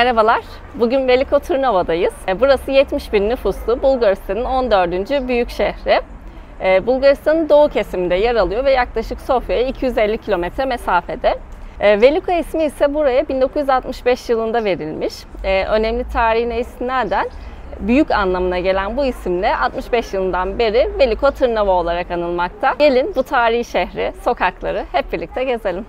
Merhabalar. Bugün Veliko Tırnava'dayız. E, Burası 70 bin nüfuslu Bulgaristan'ın 14. büyük şehri. E, Bulgaristan'ın doğu kesiminde yer alıyor ve yaklaşık Sofya'ya 250 kilometre mesafede. E, Veliko ismi ise buraya 1965 yılında verilmiş. Önemli tarihine istinaden büyük anlamına gelen bu isimle 65 yılından beri Veliko Tırnava olarak anılmakta. Gelin bu tarihi şehri, sokakları hep birlikte gezelim.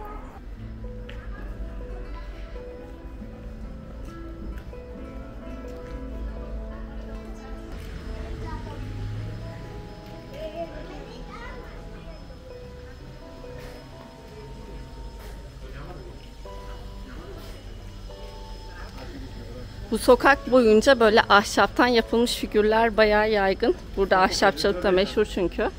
Bu sokak boyunca böyle ahşaptan yapılmış figürler bayağı yaygın. Burada ahşapçılık da meşhur çünkü.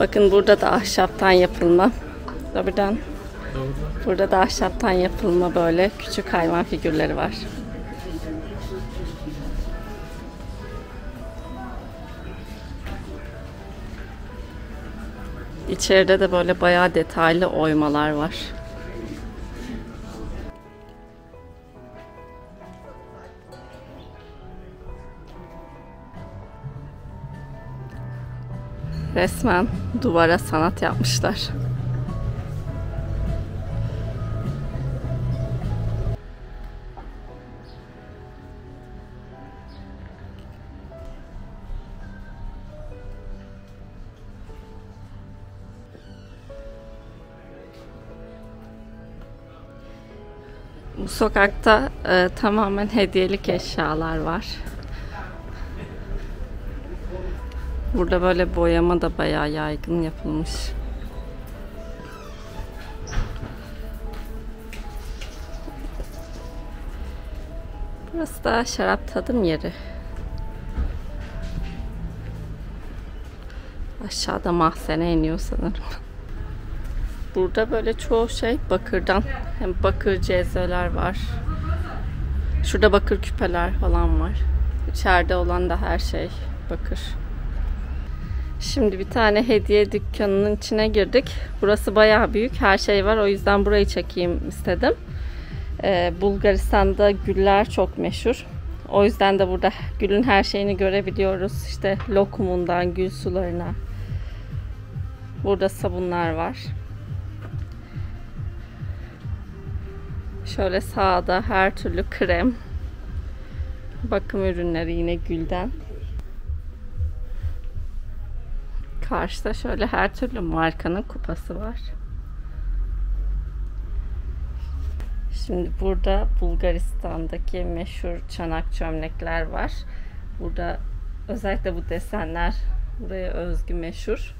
Bakın burada da ahşaptan yapılma. Buradan Burada da ahşaptan yapılma böyle küçük hayvan figürleri var. İçeride de böyle bayağı detaylı oymalar var. Resmen duvara sanat yapmışlar. Bu sokakta e, tamamen hediyelik eşyalar var. Burada böyle boyama da bayağı yaygın yapılmış. Burası da şarap tadım yeri. Aşağıda mahzene iniyor sanırım. Burada böyle çoğu şey bakırdan. Hem bakır cezveler var. Şurada bakır küpeler falan var. İçeride olan da her şey bakır. Şimdi bir tane hediye dükkanının içine girdik. Burası bayağı büyük. Her şey var. O yüzden burayı çekeyim istedim. Ee, Bulgaristan'da güller çok meşhur. O yüzden de burada gülün her şeyini görebiliyoruz. İşte lokumundan gül sularına. Burada sabunlar var. Şöyle sağda her türlü krem. Bakım ürünleri yine gülden. Karşıda şöyle her türlü markanın kupası var. Şimdi burada Bulgaristan'daki meşhur çanak çömlekler var. Burada özellikle bu desenler buraya özgü meşhur.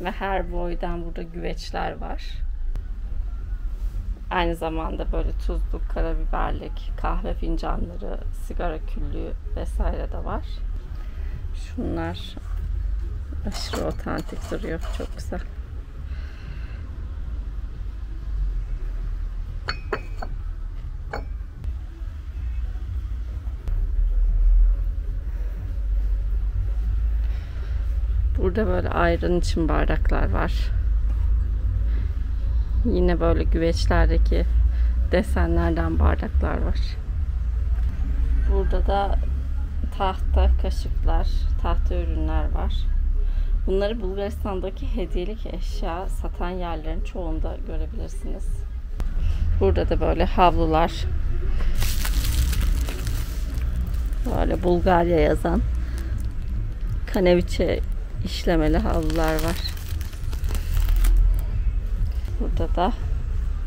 Ve her boydan burada güveçler var. Aynı zamanda böyle tuzluk, karabiberlik, kahve fincanları, sigara küllüğü vesaire de var. Şunlar aşırı otantik duruyor. Çok güzel. Burada böyle ayran için bardaklar var. Yine böyle güveçlerdeki desenlerden bardaklar var. Burada da tahta kaşıklar, tahta ürünler var. Bunları Bulgaristan'daki hediyelik eşya satan yerlerin çoğunda görebilirsiniz. Burada da böyle havlular. Böyle Bulgarya yazan kaneviçe işlemeli havlular var. Burada da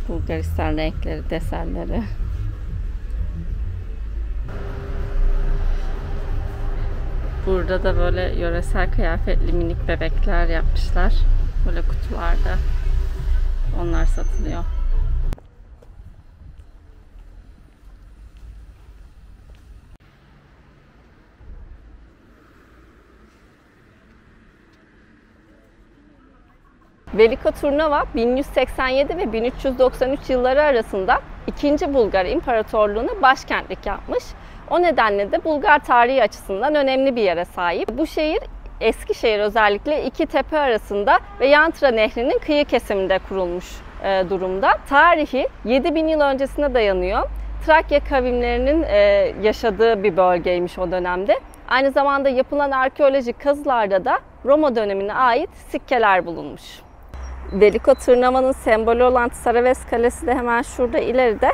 Bulgaristan renkleri, desenleri. Burada da böyle yöresel kıyafetli minik bebekler yapmışlar. Böyle kutularda. Onlar satılıyor. Velika Turnava 1187 ve 1393 yılları arasında 2. Bulgar İmparatorluğu'na başkentlik yapmış. O nedenle de Bulgar tarihi açısından önemli bir yere sahip. Bu şehir Eskişehir özellikle iki tepe arasında ve Yantra Nehri'nin kıyı kesiminde kurulmuş e, durumda. Tarihi 7000 yıl öncesine dayanıyor. Trakya kavimlerinin e, yaşadığı bir bölgeymiş o dönemde. Aynı zamanda yapılan arkeolojik kazılarda da Roma dönemine ait sikkeler bulunmuş. Veliko tırnavanın sembolü olan Saraves Kalesi de hemen şurada ileride.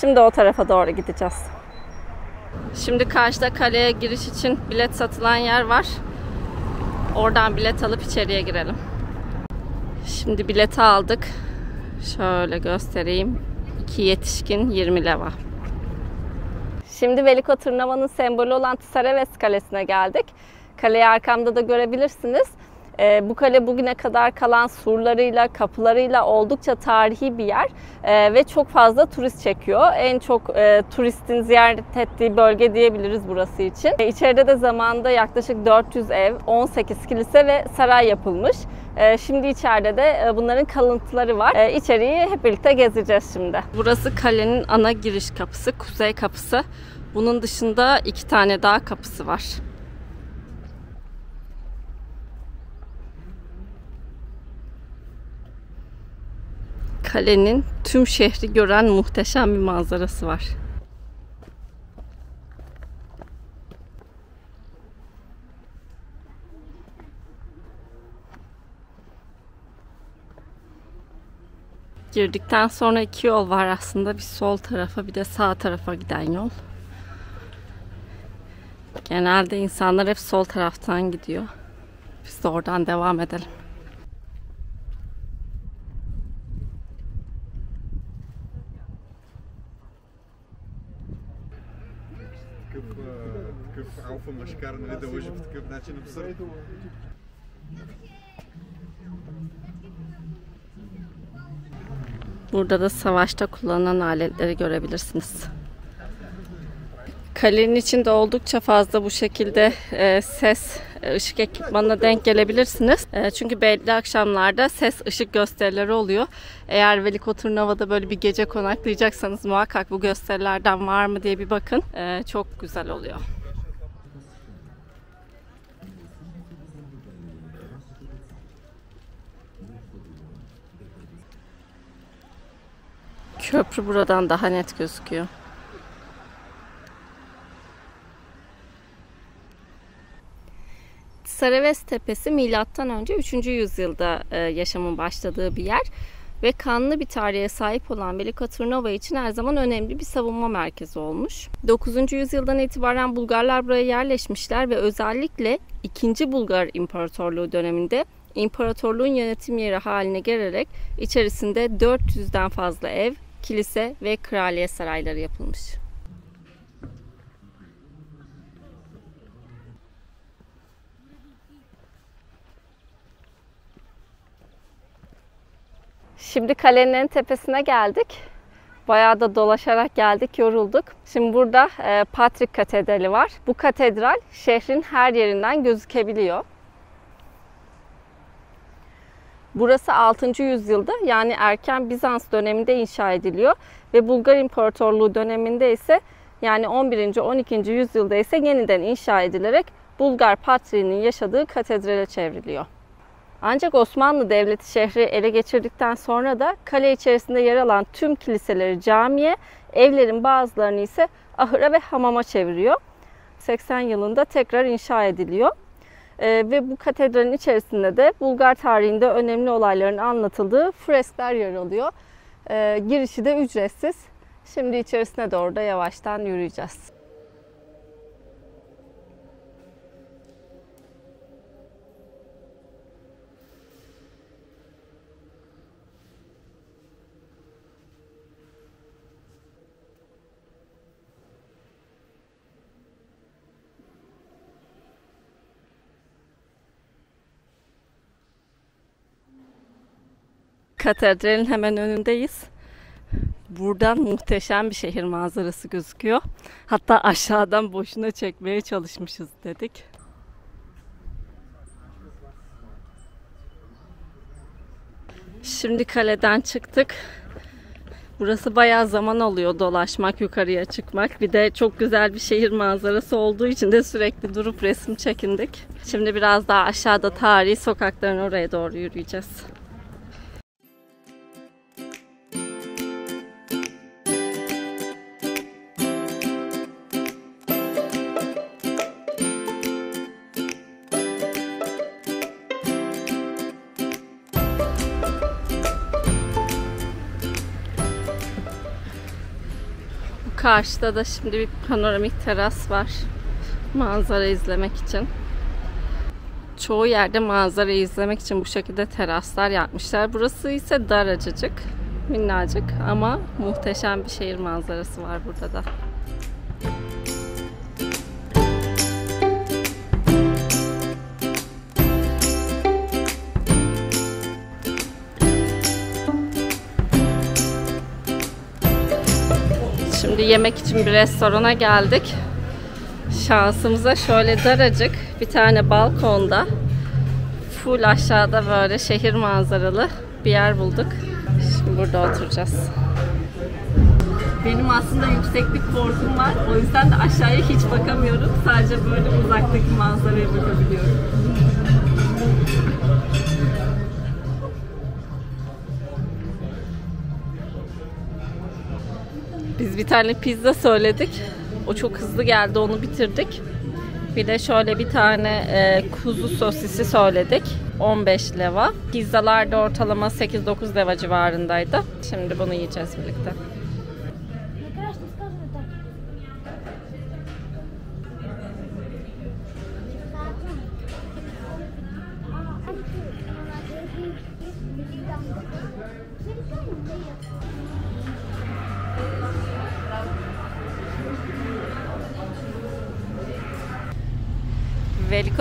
Şimdi o tarafa doğru gideceğiz. Şimdi karşıda kaleye giriş için bilet satılan yer var. Oradan bilet alıp içeriye girelim. Şimdi bileti aldık. Şöyle göstereyim. 2 yetişkin 20 leva. Şimdi Veliko Tırnava'nın sembolü olan Tsaraves Kalesi'ne geldik. Kaleyi arkamda da görebilirsiniz. E, bu kale bugüne kadar kalan surlarıyla, kapılarıyla oldukça tarihi bir yer e, ve çok fazla turist çekiyor. En çok e, turistin ziyaret ettiği bölge diyebiliriz burası için. E, içeride de zamanda yaklaşık 400 ev, 18 kilise ve saray yapılmış. E, şimdi içeride de e, bunların kalıntıları var. E, içeriği hep birlikte gezeceğiz şimdi. Burası kalenin ana giriş kapısı, kuzey kapısı. Bunun dışında iki tane daha kapısı var. Kalenin tüm şehri gören muhteşem bir manzarası var. Girdikten sonra iki yol var aslında. Bir sol tarafa bir de sağ tarafa giden yol. Genelde insanlar hep sol taraftan gidiyor. Biz de oradan devam edelim. алфа-машкар, нали, да лъжи по такъв начин абсурд. Burada da savaşta kullanılan aletleri görebilirsiniz. Kalenin içinde oldukça fazla bu şekilde e, ses, e, ışık ekipmanına denk gelebilirsiniz. E, çünkü belli akşamlarda ses, ışık gösterileri oluyor. Eğer Veliko Turnava'da böyle bir gece konaklayacaksanız muhakkak bu gösterilerden var mı diye bir bakın. E, çok güzel oluyor. Köprü buradan daha net gözüküyor. Saraves Tepesi milattan önce 3. yüzyılda e, yaşamın başladığı bir yer ve kanlı bir tarihe sahip olan Velika Turnova için her zaman önemli bir savunma merkezi olmuş. 9. yüzyıldan itibaren Bulgarlar buraya yerleşmişler ve özellikle 2. Bulgar İmparatorluğu döneminde imparatorluğun yönetim yeri haline gelerek içerisinde 400'den fazla ev, kilise ve kraliyet sarayları yapılmış. Şimdi kalenin en tepesine geldik. Bayağı da dolaşarak geldik, yorulduk. Şimdi burada e, Patrick Katedrali var. Bu katedral şehrin her yerinden gözükebiliyor. Burası 6. yüzyılda yani erken Bizans döneminde inşa ediliyor ve Bulgar İmparatorluğu döneminde ise yani 11. 12. yüzyılda ise yeniden inşa edilerek Bulgar Patriğinin yaşadığı katedrale çevriliyor. Ancak Osmanlı Devleti şehri ele geçirdikten sonra da kale içerisinde yer alan tüm kiliseleri camiye, evlerin bazılarını ise ahıra ve hamama çeviriyor. 80 yılında tekrar inşa ediliyor. E, ve bu katedralin içerisinde de Bulgar tarihinde önemli olayların anlatıldığı freskler yer alıyor. E, girişi de ücretsiz. Şimdi içerisine doğru da yavaştan yürüyeceğiz. Katedralin hemen önündeyiz. Buradan muhteşem bir şehir manzarası gözüküyor. Hatta aşağıdan boşuna çekmeye çalışmışız dedik. Şimdi kaleden çıktık. Burası bayağı zaman alıyor dolaşmak, yukarıya çıkmak. Bir de çok güzel bir şehir manzarası olduğu için de sürekli durup resim çekindik. Şimdi biraz daha aşağıda tarihi sokakların oraya doğru yürüyeceğiz. Karşıda da şimdi bir panoramik teras var. Manzara izlemek için. Çoğu yerde manzara izlemek için bu şekilde teraslar yapmışlar. Burası ise daracıcık, minnacık ama muhteşem bir şehir manzarası var burada da. Yemek için bir restorana geldik. Şansımıza şöyle daracık bir tane balkonda full aşağıda böyle şehir manzaralı bir yer bulduk. Şimdi burada oturacağız. Benim aslında yükseklik korkum var. O yüzden de aşağıya hiç bakamıyorum. Sadece böyle uzaktaki manzaraya bakabiliyorum. Biz bir tane pizza söyledik. O çok hızlı geldi onu bitirdik. Bir de şöyle bir tane e, kuzu sosisi söyledik. 15 leva. Pizzalar da ortalama 8-9 leva civarındaydı. Şimdi bunu yiyeceğiz birlikte.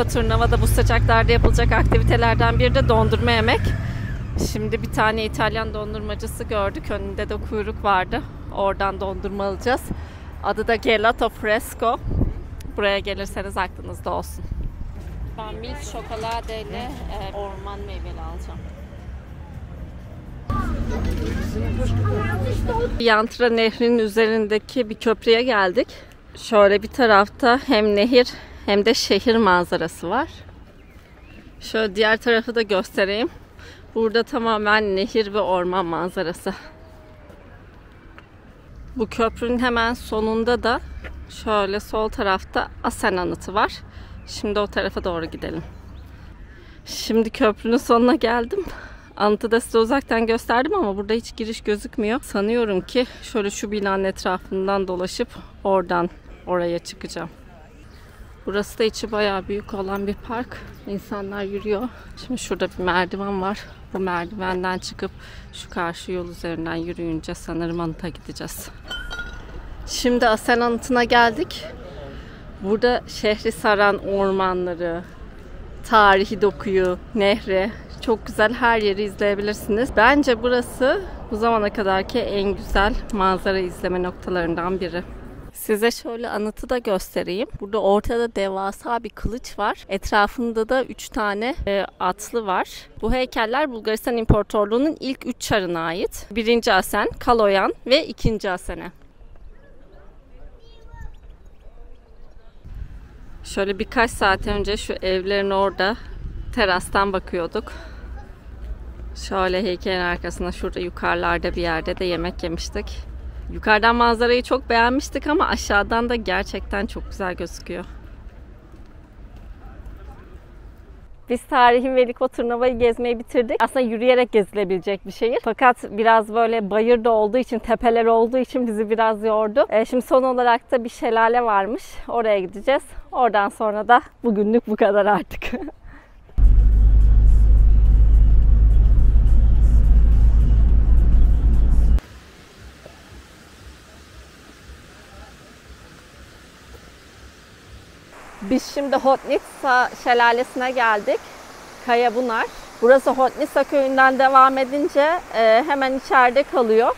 Veliko Turnava'da bu sıcaklarda yapılacak aktivitelerden biri de dondurma yemek. Şimdi bir tane İtalyan dondurmacısı gördük. Önünde de kuyruk vardı. Oradan dondurma alacağız. Adı da Gelato Fresco. Buraya gelirseniz aklınızda olsun. Ben milk şokolade ile e, orman meyveli alacağım. Yantra Nehri'nin üzerindeki bir köprüye geldik. Şöyle bir tarafta hem nehir hem de şehir manzarası var. Şöyle diğer tarafı da göstereyim. Burada tamamen nehir ve orman manzarası. Bu köprünün hemen sonunda da şöyle sol tarafta Asen anıtı var. Şimdi o tarafa doğru gidelim. Şimdi köprünün sonuna geldim. Anıtı da size uzaktan gösterdim ama burada hiç giriş gözükmüyor. Sanıyorum ki şöyle şu binanın etrafından dolaşıp oradan oraya çıkacağım. Burası da içi bayağı büyük olan bir park. İnsanlar yürüyor. Şimdi şurada bir merdiven var. Bu merdivenden çıkıp şu karşı yol üzerinden yürüyünce sanırım anıta gideceğiz. Şimdi Asen Anıtı'na geldik. Burada şehri saran ormanları, tarihi dokuyu, nehri, çok güzel her yeri izleyebilirsiniz. Bence burası bu zamana kadarki en güzel manzara izleme noktalarından biri. Size şöyle anıtı da göstereyim. Burada ortada devasa bir kılıç var. Etrafında da 3 tane e, atlı var. Bu heykeller Bulgaristan İmparatorluğu'nun ilk 3 çarına ait. Birinci Asen, Kaloyan ve ikinci Asen'e. Şöyle birkaç saat önce şu evlerin orada terastan bakıyorduk. Şöyle heykelin arkasında şurada yukarılarda bir yerde de yemek yemiştik. Yukarıdan manzarayı çok beğenmiştik ama aşağıdan da gerçekten çok güzel gözüküyor. Biz tarihi Veliko Turnava'yı gezmeyi bitirdik. Aslında yürüyerek gezilebilecek bir şehir. Fakat biraz böyle bayırda olduğu için, tepeler olduğu için bizi biraz yordu. E, şimdi son olarak da bir şelale varmış. Oraya gideceğiz. Oradan sonra da bugünlük bu kadar artık. Biz şimdi Hotnitsa şelalesine geldik. Kaya Bunar. Burası Hotnitsa köyünden devam edince e, hemen içeride kalıyor.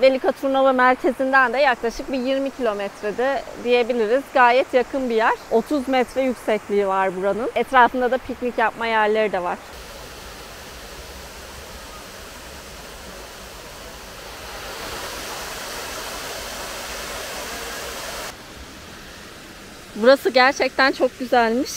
Velika Turnova merkezinden de yaklaşık bir 20 kilometrede diyebiliriz. Gayet yakın bir yer. 30 metre yüksekliği var buranın. Etrafında da piknik yapma yerleri de var. Burası gerçekten çok güzelmiş.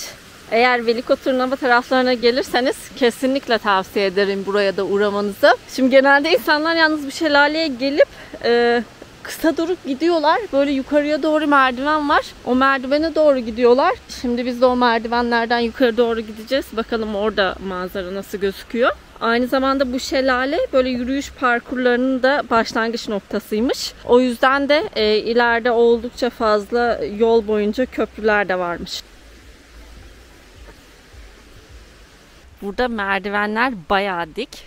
Eğer Veliko Turnava taraflarına gelirseniz kesinlikle tavsiye ederim buraya da uğramanızı. Şimdi genelde insanlar yalnız bir şelaleye gelip e, kısa durup gidiyorlar. Böyle yukarıya doğru merdiven var. O merdivene doğru gidiyorlar. Şimdi biz de o merdivenlerden yukarı doğru gideceğiz. Bakalım orada manzara nasıl gözüküyor. Aynı zamanda bu şelale böyle yürüyüş parkurlarının da başlangıç noktasıymış. O yüzden de e, ileride oldukça fazla yol boyunca köprüler de varmış. Burada merdivenler bayağı dik.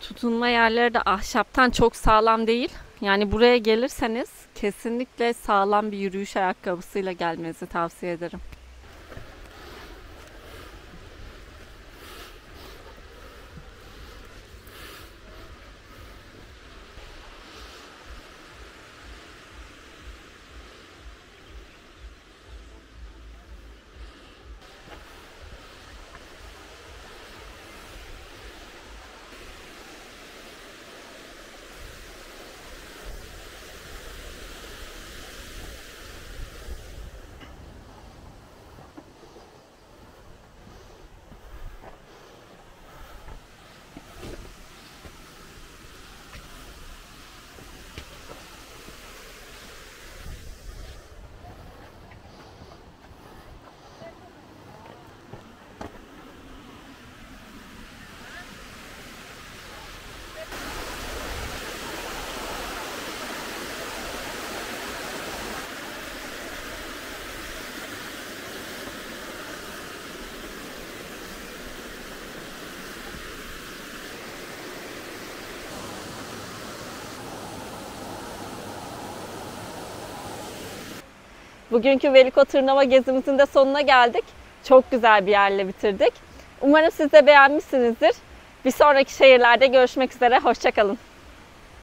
Tutunma yerleri de ahşaptan çok sağlam değil. Yani buraya gelirseniz kesinlikle sağlam bir yürüyüş ayakkabısıyla gelmenizi tavsiye ederim. Bugünkü Veliko Tırnava gezimizin de sonuna geldik. Çok güzel bir yerle bitirdik. Umarım siz de beğenmişsinizdir. Bir sonraki şehirlerde görüşmek üzere. Hoşçakalın.